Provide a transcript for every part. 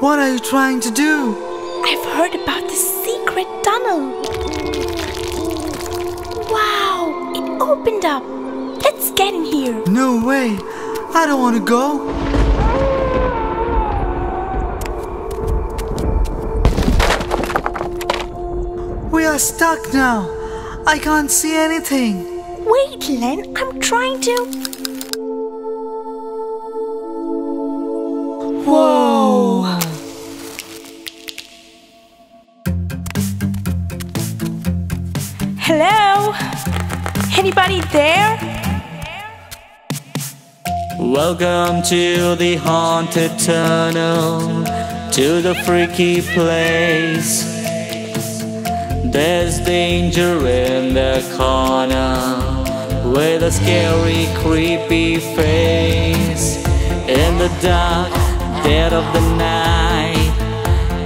What are you trying to do? I've heard about the secret tunnel. Wow, it opened up. Let's get in here. No way. I don't want to go. We are stuck now. I can't see anything. Wait, Len, I'm trying to. Welcome to the haunted tunnel, to the freaky place. There's danger in the corner with a scary, creepy face. In the dark, dead of the night,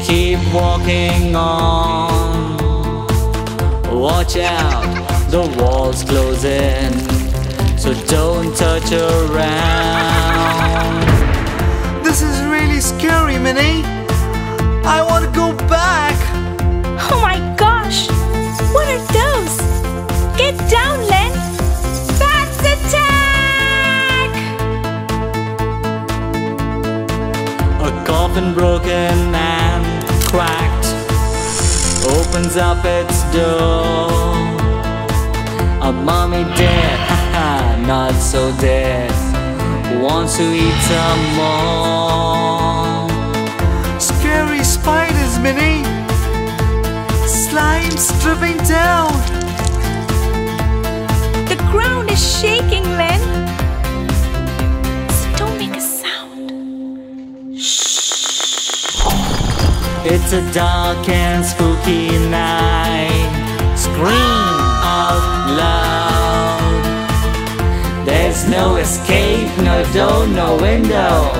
keep walking on. Watch out, the wall's closing, so don't touch around. This is really scary, Mini. I want to go back. Oh my gosh! What are those? Get down, Len! Bats attack! A coffin broken and cracked opens up its door. A mummy dead, haha, not so dead, wants to eat some more. Scary spiders, Mini. Slime's dripping down. The ground is shaking, Len. So don't make a sound. Shh. It's a dark and spooky night. Scream out loud. There's no escape, no door, no window.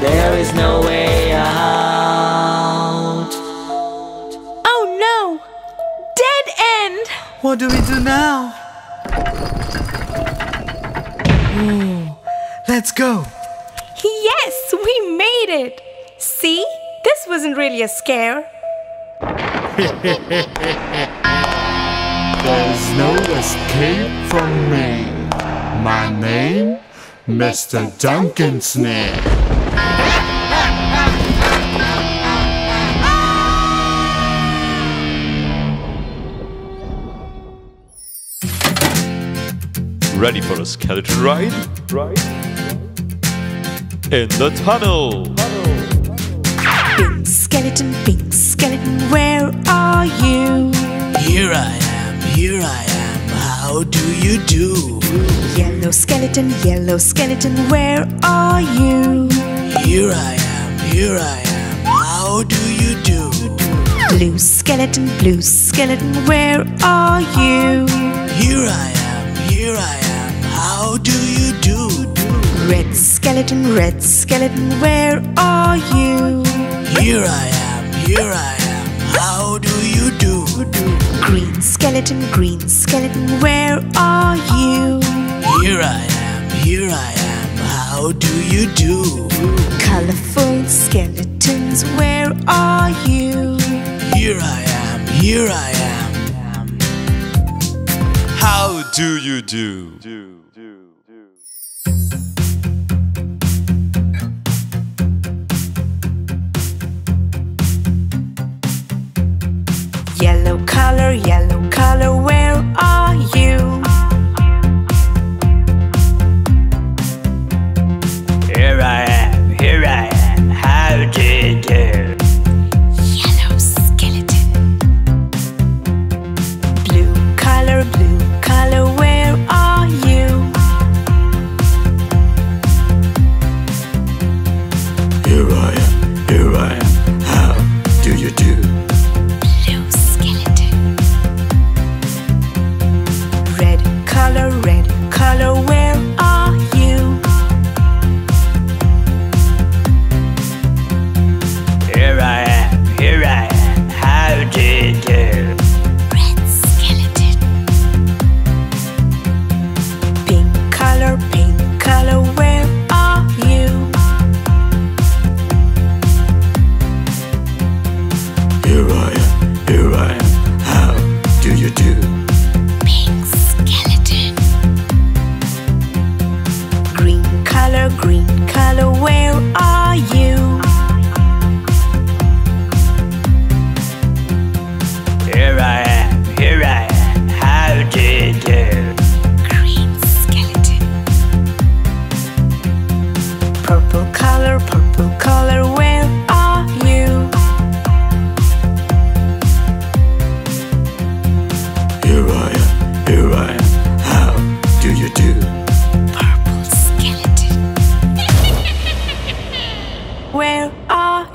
There is no way out. Oh no! Dead end! What do we do now? Ooh, let's go. Yes, we made it! See? This wasn't really a scare. There's no escape from me. My name, Mr. Duncan Snare. Ready for a skeleton ride? Right. In the tunnel. Pink skeleton, pink skeleton, where are you? Here I am, here I am. How do you do? Yellow skeleton, yellow skeleton, where are you? Here I am, here I am. How do you do? Blue skeleton, blue skeleton, where are you? Here I am, here I am. How do you do? Red skeleton, red skeleton, where are you? Here I am, here I am. How do you do? Green skeleton, green skeleton, where are you? Here I am, here I am. How do you do? Colorful skeletons, where are you? Here I am, here I am. How do you do? Yellow color, yellow color, where are you? Here I am, here I am. How do you do?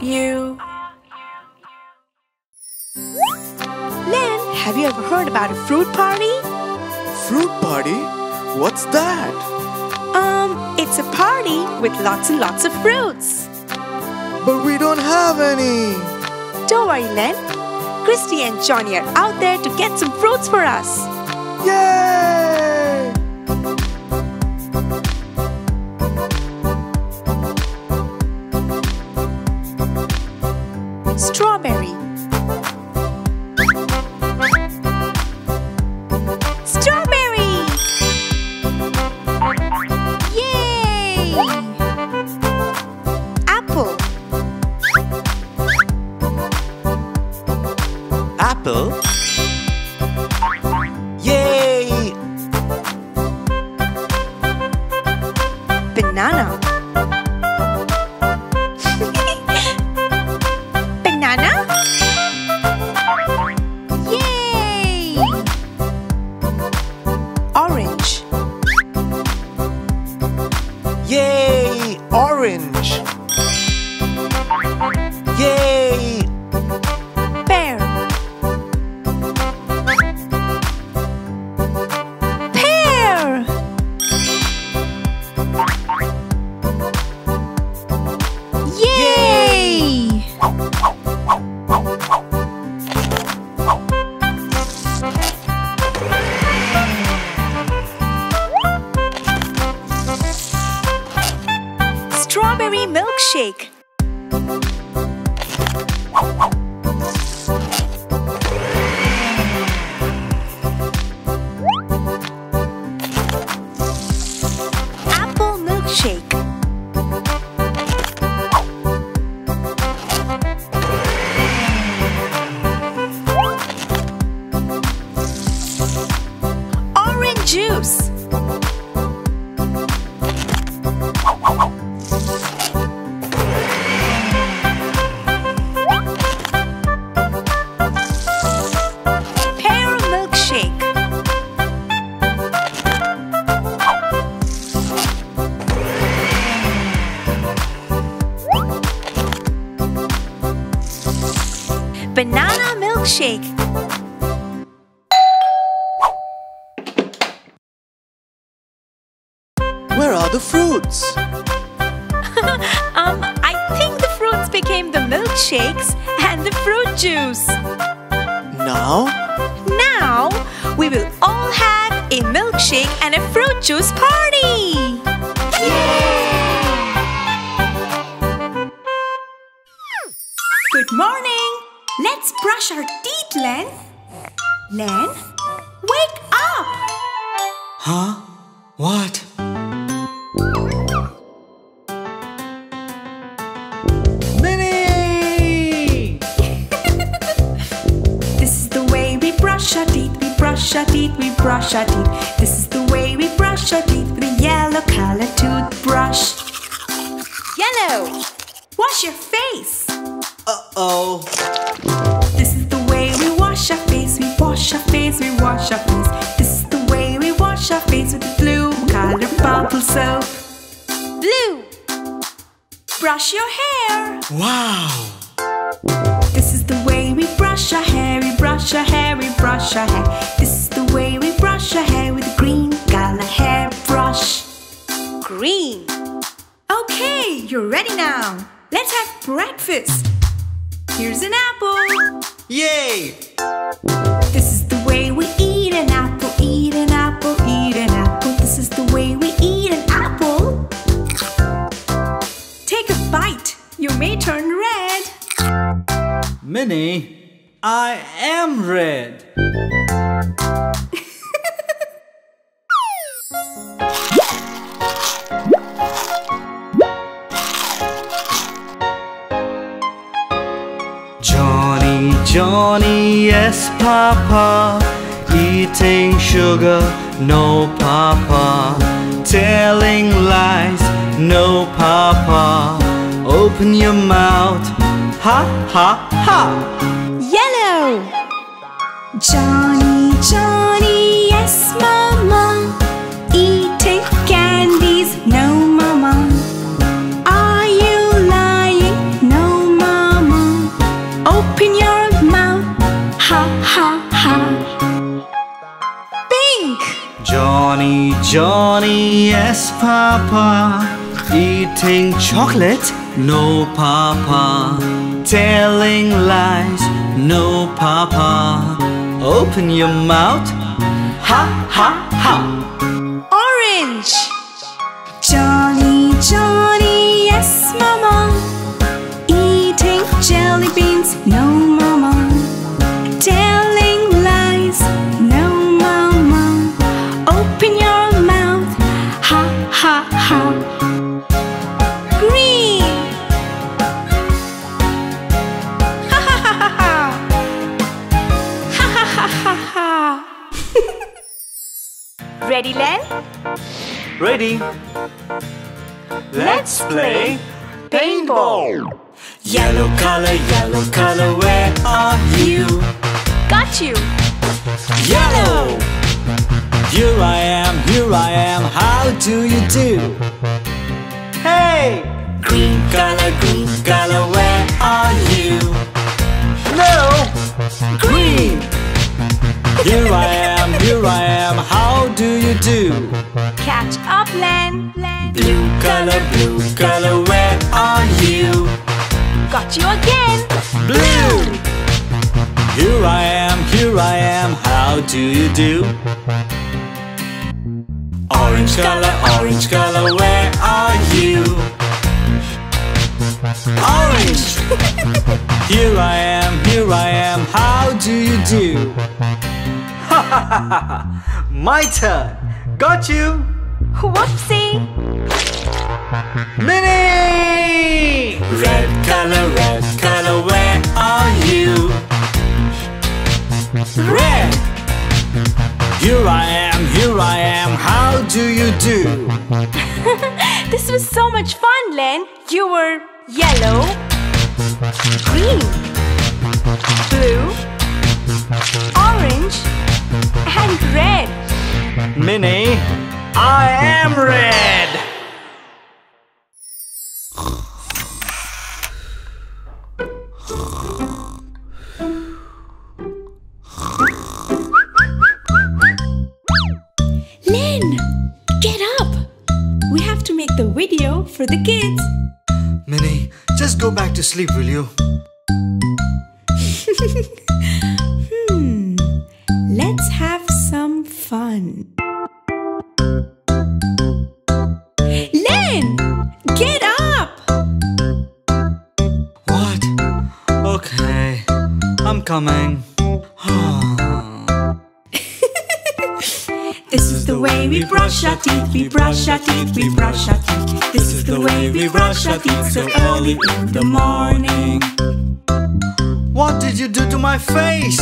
You? Len, have you ever heard about a fruit party? Fruit party? What's that? Um, it's a party with lots and lots of fruits. But we don't have any. Don't worry, Len. Christy and Johnny are out there to get some fruits for us. Yay! Strawberry! And a fruit juice party. Good morning. Let's brush our teeth, Len. Len, wake up. Huh? What? Mini! This is the way we brush our teeth, we brush our teeth, we brush our teeth. This is the way we teeth with a yellow color toothbrush. Yellow! Wash your face! Uh oh. This is the way we wash our face, we wash our face, we wash our face. This is the way we wash our face with the blue color bubble soap. Blue! Brush your hair! Wow! This is the way we brush our hair, we brush our hair, we brush our hair. This is the way we brush our hair with a green color hairbrush. Green. Okay, you're ready now. Let's have breakfast. Here's an apple. Yay! This is the way we eat an apple, eat an apple, eat an apple. This is the way we eat an apple. Take a bite. You may turn red. Mini, I am red. Papa. Eating sugar, no, Papa. Telling lies, no, Papa. Open your mouth, ha, ha, ha. Yellow. Johnny, Johnny, yes, Papa. Eating chocolate? No, Papa. Telling lies? No, Papa. Open your mouth. Ha, ha, ha. Ready, Len? Ready? Let's play paintball. Yellow color, yellow color, where are you? Got you. Yellow! Here I am, here I am, how do you do? Hey! Green color, green color, where are you? No! Green! Here I am, here I am, do you do? Catch up, Len. Blue color, blue color, where are you? Got you again. Blue! Here I am, here I am, how do you do? Orange color, orange color, where are you? Orange! here I am, here I am, how do you do? My turn. Got you. Whoopsie. Mini! Red color, red color, where are you? Red! Here I am, here I am, how do you do? This was so much fun, Len. You were yellow, green, blue, orange, and red. Mini, I am red. Len, get up. We have to make the video for the kids. Mini, just go back to sleep, will you? Brush our teeth, we brush our teeth. This is the way we brush our teeth so early in the morning. What did you do to my face?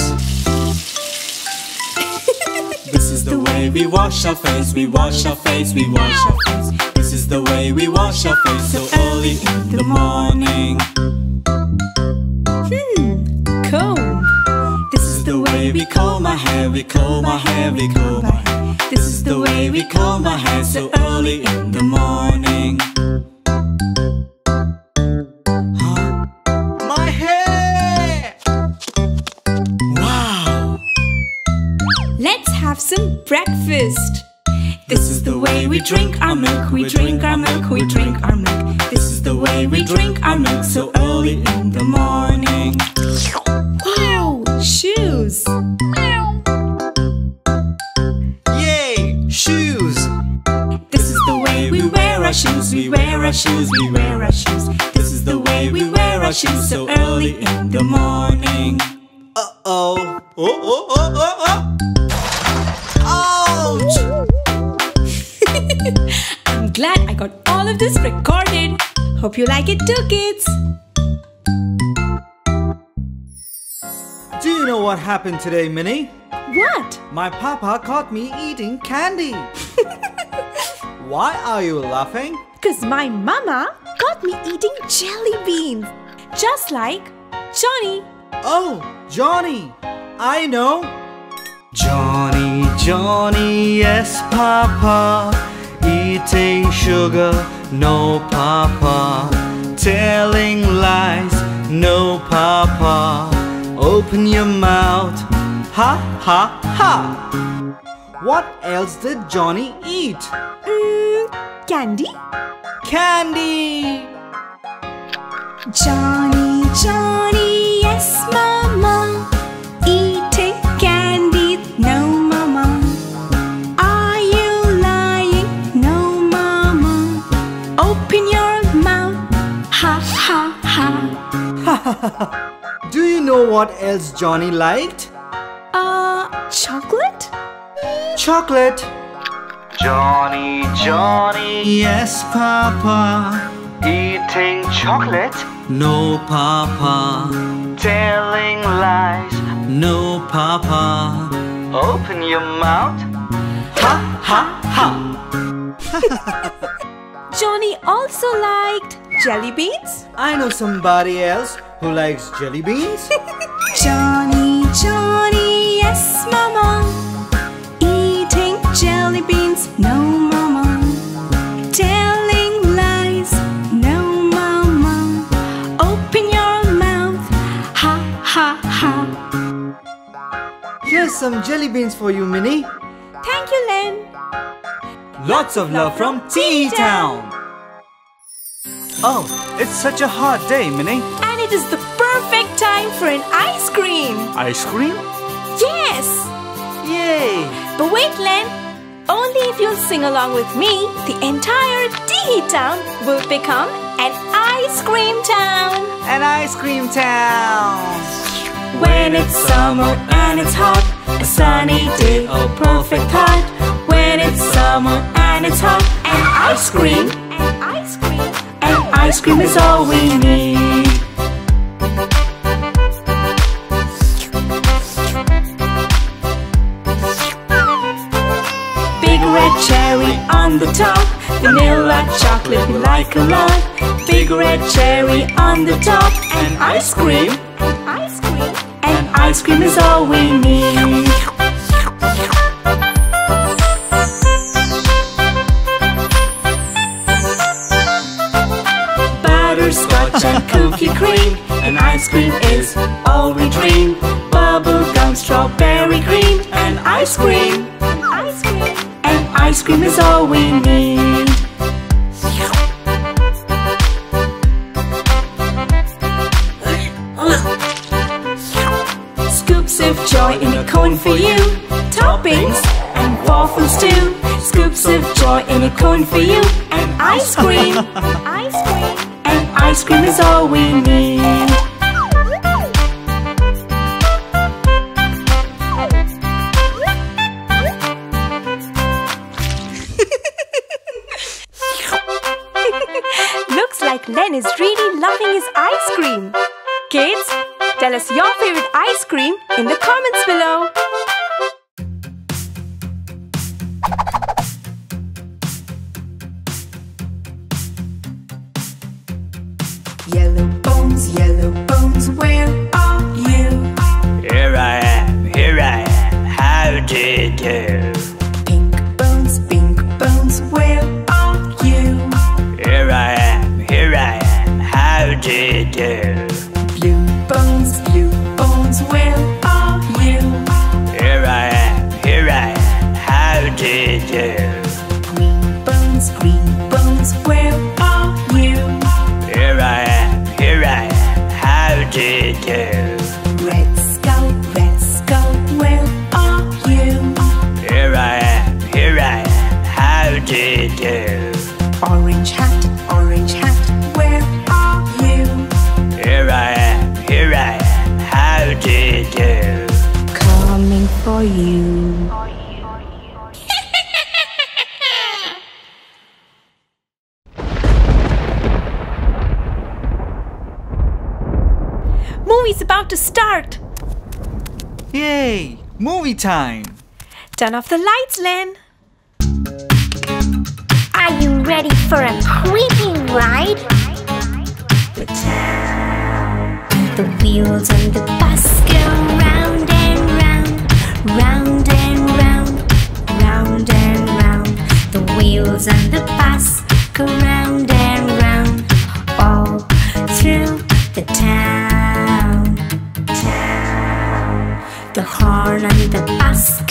This is the way we wash our face, we wash our face, we wash our face. This is the way we wash our face so early in the morning. Hmm, comb. This is the way we comb our hair, we comb our hair, we comb our hair. This is the way we comb our hair so early in the morning. My hair! Wow! Let's have some breakfast. This is the way we drink our milk, we drink our milk, we drink our milk. This is the way we drink our milk so early in the morning. Wow, shoes. Shoes, we wear our shoes, we wear our shoes. This is the way we wear our shoes so early in the morning. Uh-oh. Oh, oh, oh, oh, oh! Ouch! I'm glad I got all of this recorded. Hope you like it too, kids. Do you know what happened today, Mini? What? My papa caught me eating candy. Why are you laughing? Because my mama got me eating jelly beans. Just like Johnny. Oh, Johnny. I know. Johnny, Johnny, yes, Papa. Eating sugar, no, Papa. Telling lies, no, Papa. Open your mouth, ha, ha, ha. What else did Johnny eat? Mm, candy? Candy! Johnny, Johnny, yes, mama. Eating candy, no, mama. Are you lying? No, mama. Open your mouth, ha, ha, ha. Do you know what else Johnny liked? Uh, chocolate? Chocolate. Johnny, Johnny, yes, Papa. Eating chocolate? No, Papa. Telling lies? No, Papa. Open your mouth. Ha, ha, ha. Johnny also liked jelly beans. I know somebody else who likes jelly beans. Johnny, Johnny, yes, mama. Eating jelly beans, no, mama. Telling lies, no, mama. Open your mouth, ha, ha, ha. Here's some jelly beans for you, Mini. Thank you, Len. Lots of love from Tea Town. Oh, it's such a hot day, Mini. And it is the perfect time for an ice cream. Ice cream? Yes. Yay! But wait, Len. Only if you'll sing along with me, the entire Tee Town will become an ice cream town. An ice cream town. When it's summer and it's hot, a sunny day, a perfect thought. When it's summer and it's hot, and ice cream, and ice cream, and ice cream is all we need. On the top, vanilla chocolate we like a lot. Big red cherry on the top, and ice cream, and ice cream, and ice cream is all we need. Butterscotch and cookie cream, and ice cream is all we dream. Bubblegum, strawberry cream, and ice cream, ice cream is all we need. Scoops of joy in a cone for you. Toppings and waffles too. Scoops of joy in a cone for you. And ice cream. ice cream. And ice cream is all we need. Is really loving his ice cream. Kids, tell us your favorite ice cream in the comments below. Yellow bones, yellow bones, where Movie's about to start. Yay! Movie time! Turn off the lights, Len. Are you ready for a creepy ride? The wheels on the bus go round and round, round and round, round and round. The wheels on the bus go round I need et passa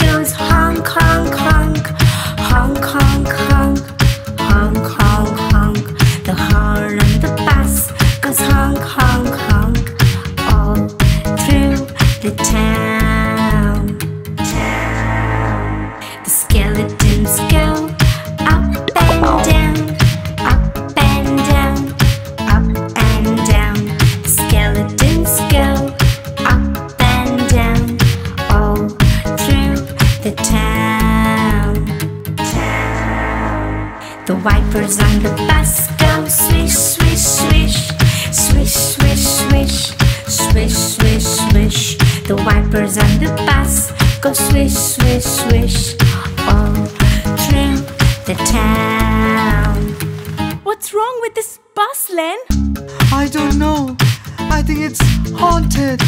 go swish, swish, swish, all through the town. What's wrong with this bus, Len? I don't know. I think it's haunted.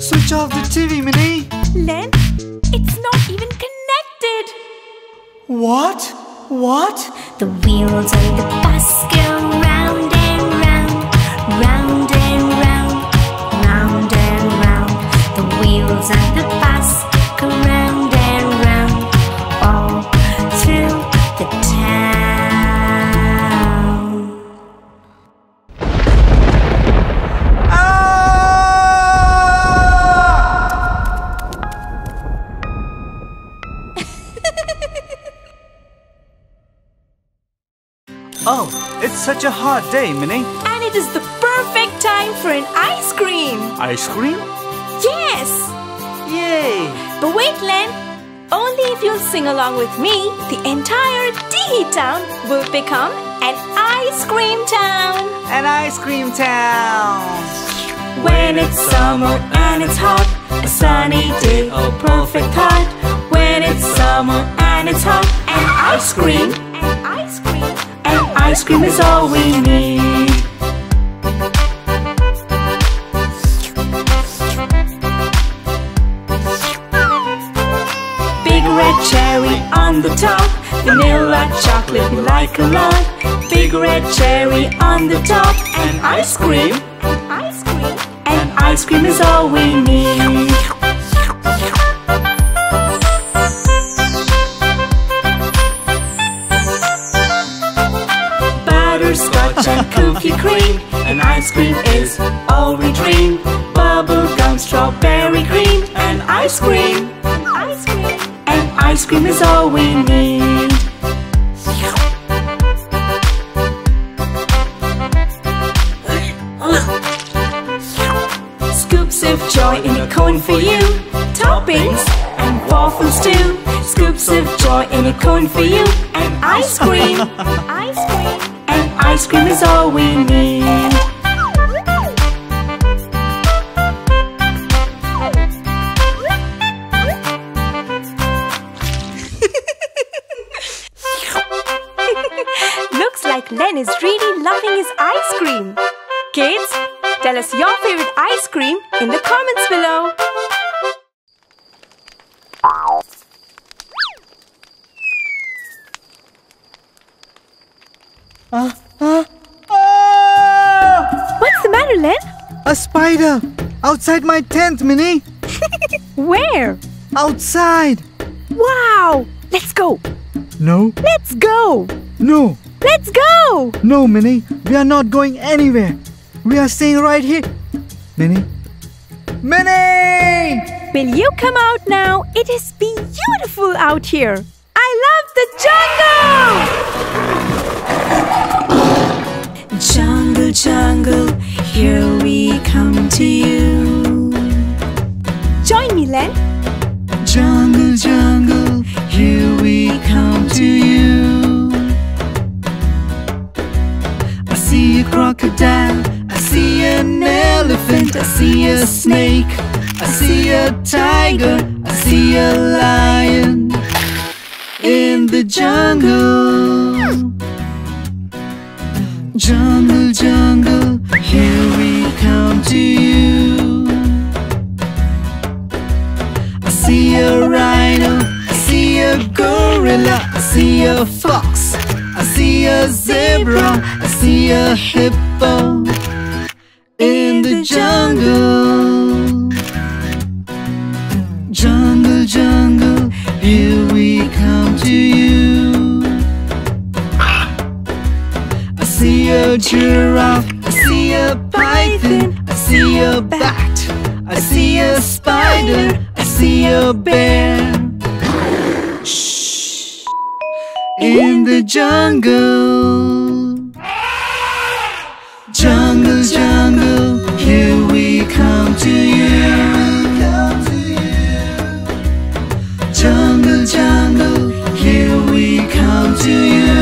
Switch off the TV, Mini. Len, it's not even connected. What? What? The wheels on the bus go Oh, it's such a hot day, Mini. And it is the perfect time for an ice cream. Ice cream? Yes! Yay! But wait, Len. Only if you'll sing along with me, the entire Tee town will become an ice cream town. An ice cream town! When it's summer and it's hot, a sunny day, a perfect thought. When it's summer and it's hot, and ice cream, and ice cream, ice cream is all we need. Big red cherry on the top, vanilla chocolate we like a lot. Big red cherry on the top, and ice cream, and ice cream, and ice cream is all we need. Cookie cream, and ice cream is all we dream. Bubble gum, strawberry cream, and ice cream, and ice cream, and ice cream is all we need. Scoops of joy in a cone for you. Toppings and waffles too. Scoops of joy in a cone for you. And ice cream. ice cream. Ice cream is all we need. Looks like Len is really loving his ice cream. Kids, tell us your favorite ice cream in the comments tent, Mini! Where? Outside! Wow! Let's go! No, Let's go! no, Let's go! no, Mini. We are not going anywhere. We are staying right here. Mini? Mini! Will you come out now? It is beautiful out here. I love the jungle! Jungle, jungle, here we come to you. Len. Jungle, jungle, here we come to you. I see a crocodile, I see an elephant, I see a snake. I see a tiger, I see a lion in the jungle. Jungle, jungle, here we come to you. See a rhino, I see a gorilla, I see a fox, I see a zebra, I see a hippo in the jungle. Jungle, jungle, here we come to you. I see a giraffe, I see a python, I see a bat, I see a spider, see a bear. Shh. In the jungle. Jungle, jungle, here we come to you. Jungle, jungle, here we come to you.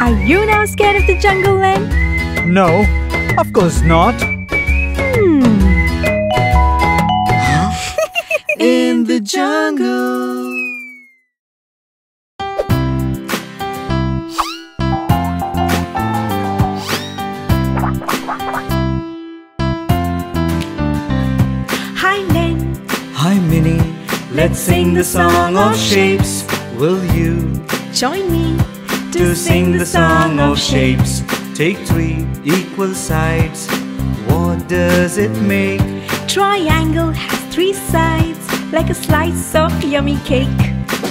Are you now scared of the jungle, Len? No, of course not. Hmm. In the jungle. Hi, Len. Hi, Mini. Let's sing the song of shapes. Will you Join me to sing the song of shapes? Take three equal sides. What does it make? Triangle has three sides, like a slice of yummy cake.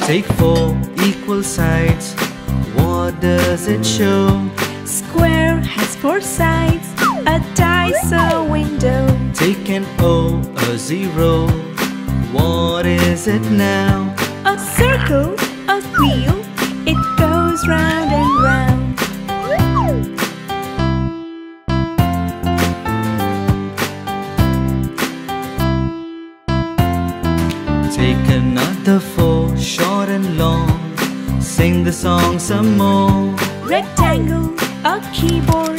Take four equal sides. What does it show? Square has four sides, a dice, a window. Take an O, a zero. What is it now? A circle, a wheel, it goes round and round. Some more. Rectangle, a keyboard,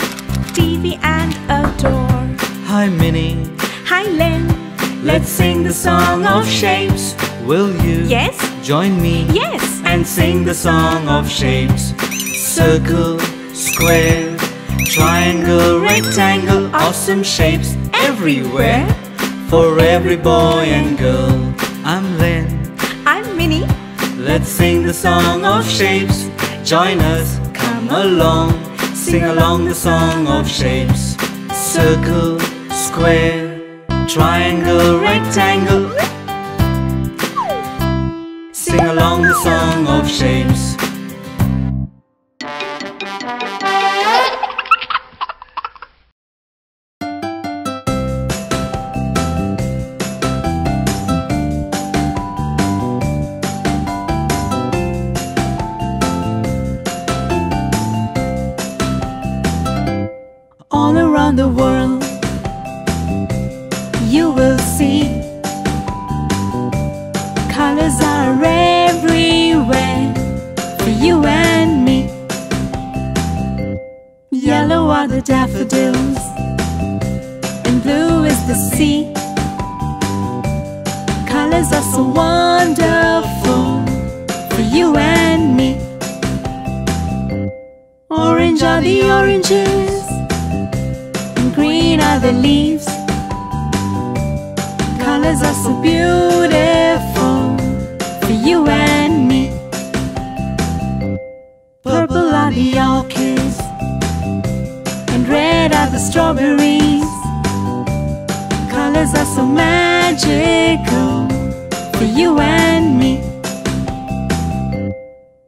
TV and a door. Hi, Mini. Hi, Len. Let's sing the song of shapes. Will you? Yes? Join me. Yes. And sing the song of shapes. Circle, square, triangle, rectangle, awesome shapes everywhere. For every boy and girl. I'm Len. I'm Mini. Let's sing the song of shapes. Join us, come along. Sing along the song of shapes. Circle, square, triangle, rectangle. Sing along the song of shapes. Daffodils, and blue is the sea. Colors are so wonderful for you and me. Orange are the oranges, and green are the leaves. Colors are so beautiful for you and the strawberries. Colors are so magical for you and me.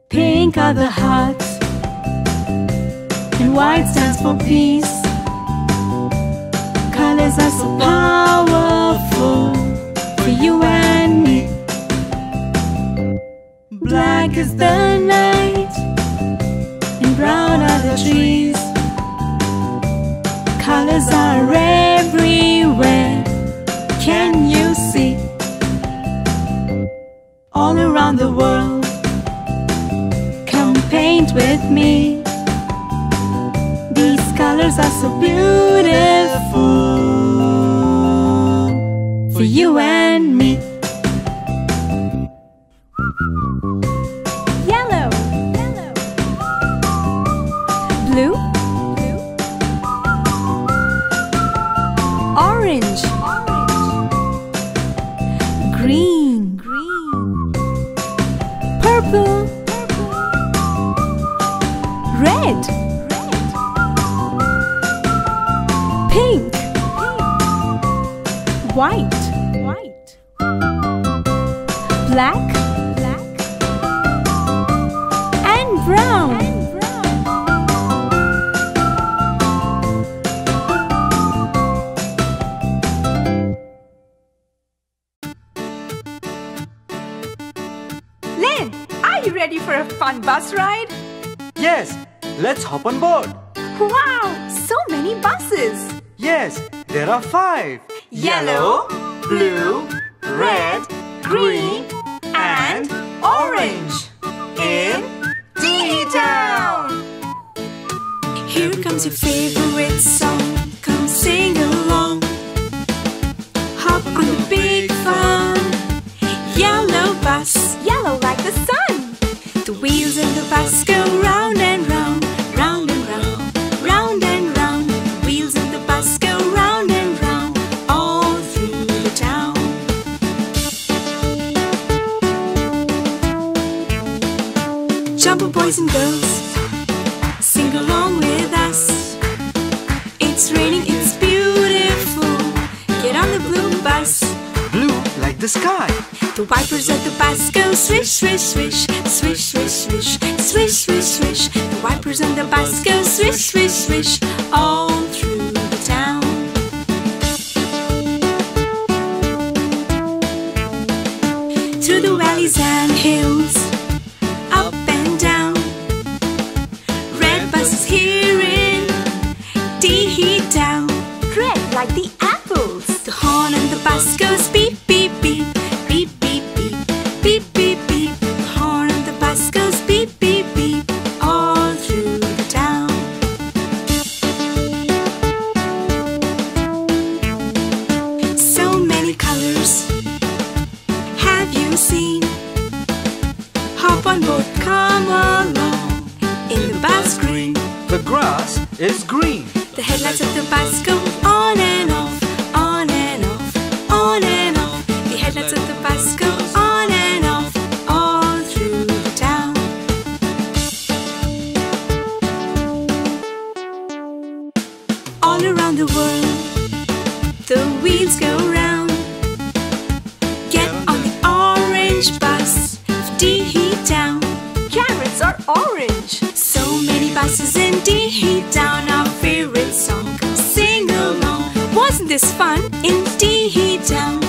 Pink are the hearts, and white stands for peace. Colors are so powerful for you and me. Black is the night, and brown are the trees colors are everywhere. Can you see? All around the world. Come paint with me. These colors are so beautiful for you and me. boys and girls, sing along with us. It's raining, it's beautiful. Get on the blue bus. Blue like the sky. The wipers at the bus go swish, swish, swish, swish, swish, swish, swish, swish, swish. The wipers on the bus go swish, swish, swish. all around the world. The wheels go round. Get on the orange bus, Teehee Town. Carrots are orange. So many buses in Teehee Town, our favorite song. Sing along. Wasn't this fun in Teehee Town?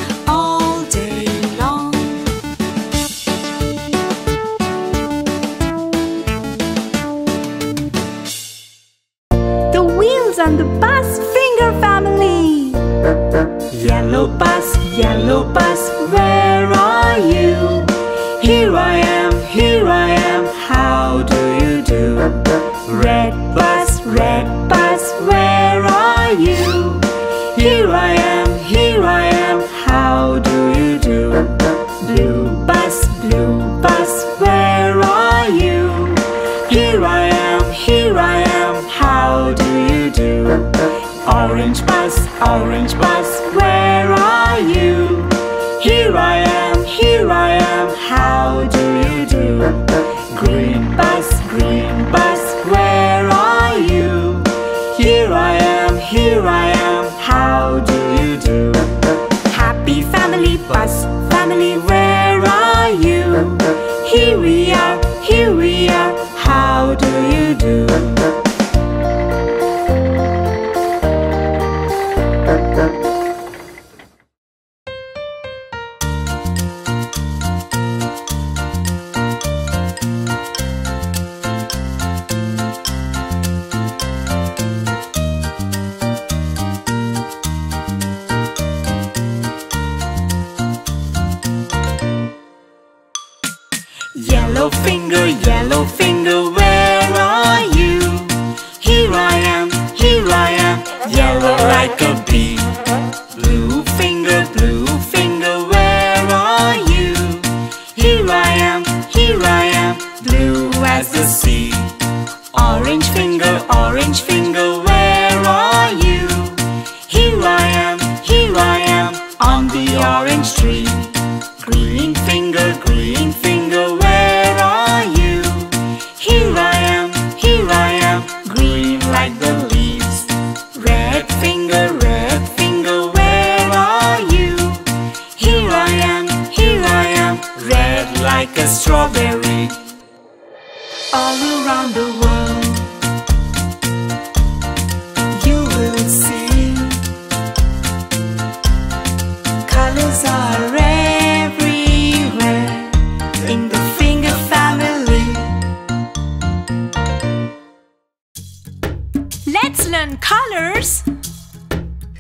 Colors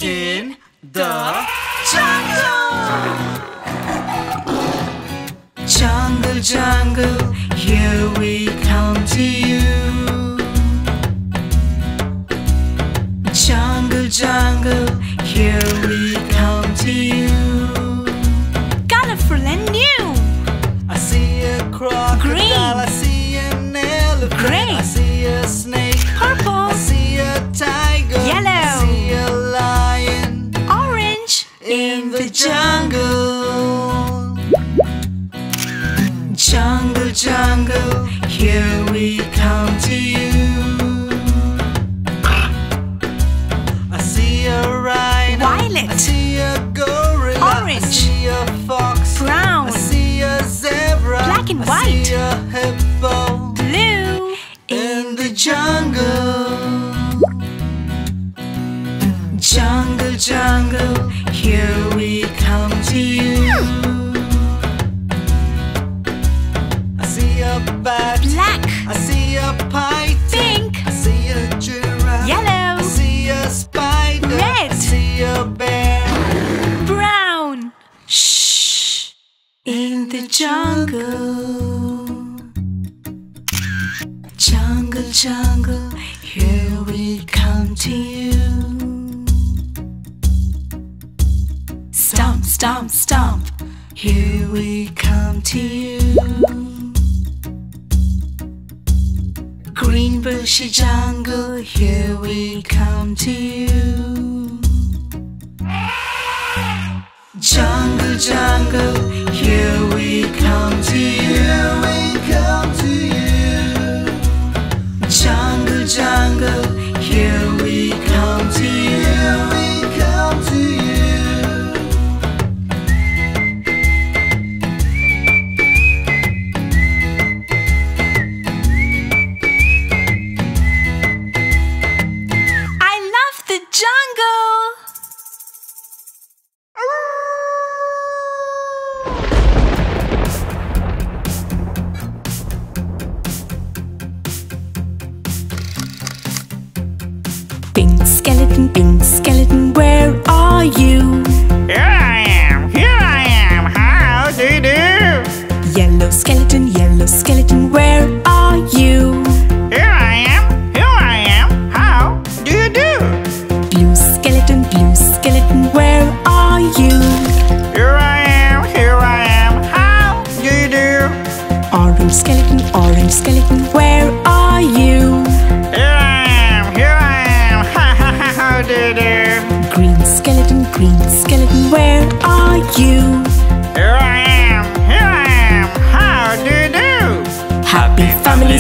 In the jungle. Jungle, jungle, here we come to you. The jungle. Jungle, jungle, here we come to you. Stomp, stomp, stomp, here we come to you. Green bushy jungle, here we come to you. Jungle, jungle, here we come to you.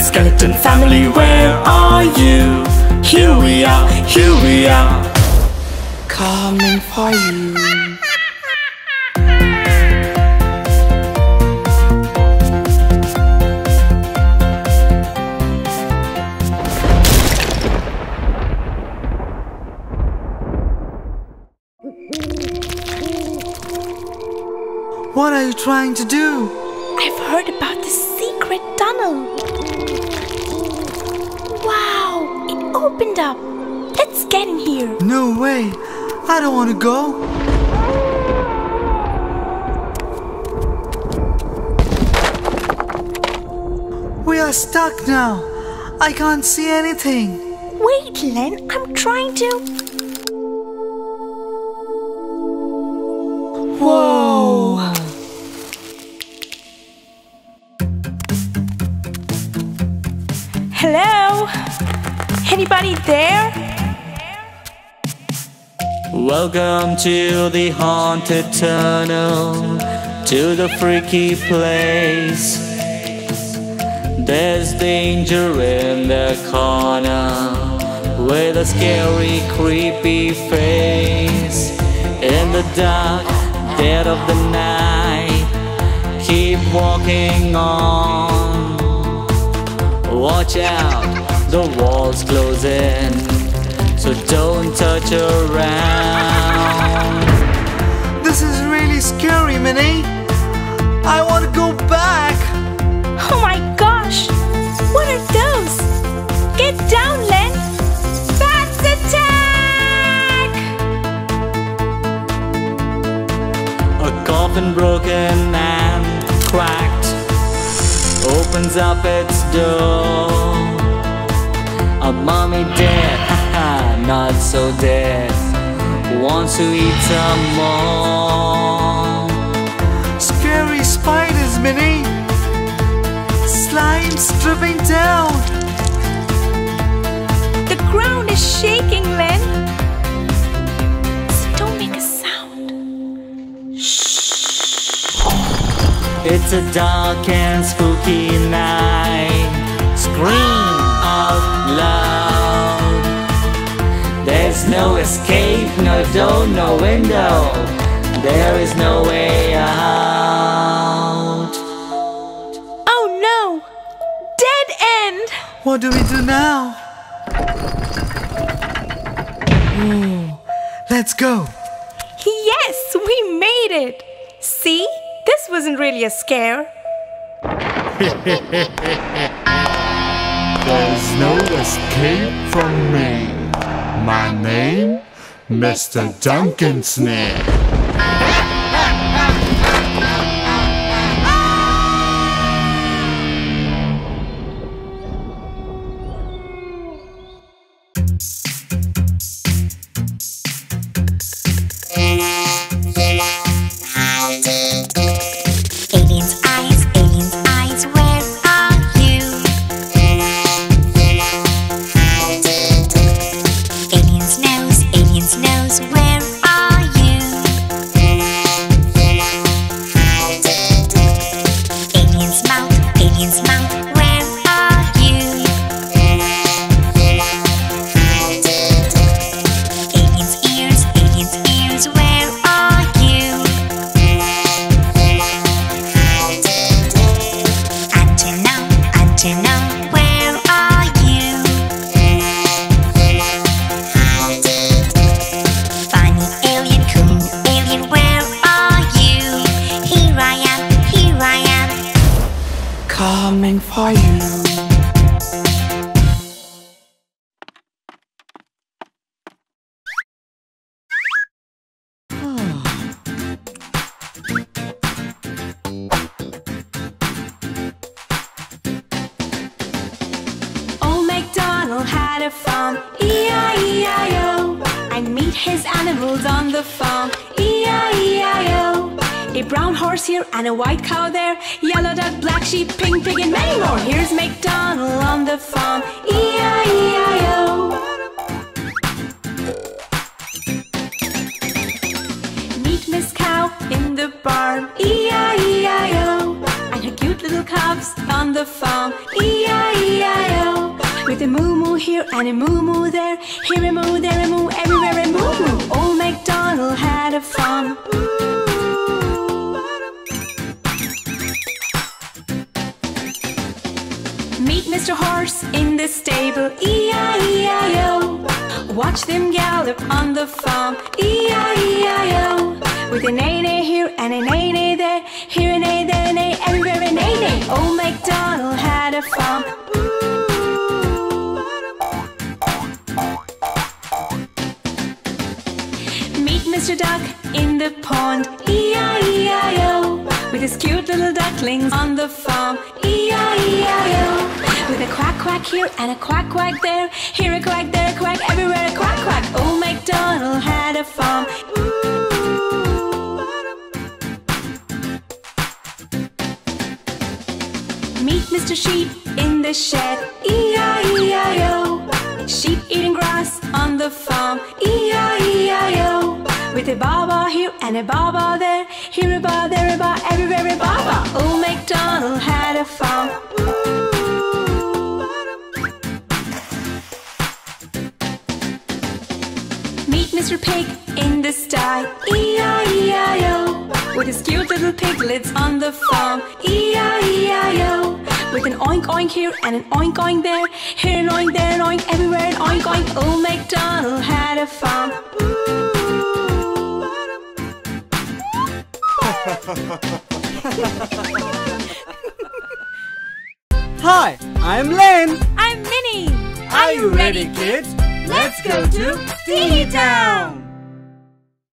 Skeleton family, where are you? Here we are, here we are, coming for you. What are you trying to do? I've heard about this secret tunnel. Opened up. Let's get in here. No way. I don't want to go. We are stuck now. I can't see anything. Wait, Len, I'm trying to. Welcome to the haunted tunnel, to the freaky place. There's danger in the corner with a scary, creepy face. In the dark, dead of the night, keep walking on. Watch out, the wall's closing, so don't touch around. This is really scary, Mini. I want to go back. Oh my gosh! What are those? Get down, Len! Bats attack! A coffin broken and cracked opens up its door. A mummy dead, haha, not so dead, wants to eat some more. Scary spiders, Mini. Slime's dripping down. The ground is shaking, Len. So don't make a sound. Shh. It's a dark and spooky night. Scream out loud. There's no escape, no door, no window. There is no way out. Oh no! Dead end! What do we do now? Oh, let's go. Yes, we made it! See? This wasn't really a scare. There's no escape from me. My name, Mr. Duncan Snare. And a white cow his cute little ducklings on the farm, E-I-E-I-O. With a quack quack here and a quack quack there, here a quack, there a quack, everywhere a quack quack. Old MacDonald had a farm. Meet Mr. Sheep in the shed, E-I-E-I-O. Sheep eating grass on the farm, E-I-E-I-O. With a baba here and a baba there, here a ba, there a ba, everywhere a baba. Old MacDonald had a farm. Meet Mr. Pig in the sty, E-I-E-I-O. With his cute little piglets on the farm, E-I-E-I-O. With an oink oink here and an oink oink there. Here an oink, there an oink, everywhere an oink oink. Old MacDonald had a farm. Hi, I'm Len. I'm Mini. Are you ready, kids? Let's go to Teehee Town.